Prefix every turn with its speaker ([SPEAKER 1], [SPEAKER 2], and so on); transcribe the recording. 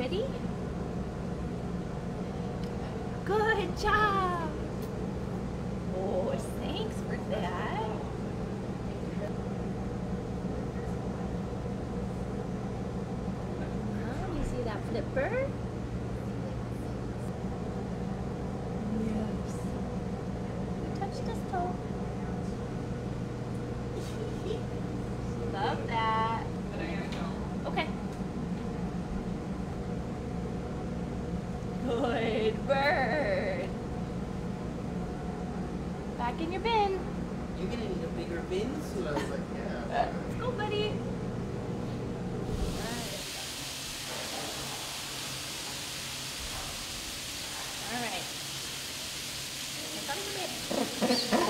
[SPEAKER 1] ready? Good job. Oh, thanks for that. Oh, you see that flipper? Yes. You touched his toe. Good bird. Back in your bin.
[SPEAKER 2] You're gonna need a bigger bin soon.
[SPEAKER 3] I was like, yeah.
[SPEAKER 1] Let's go, buddy. All right. The bin.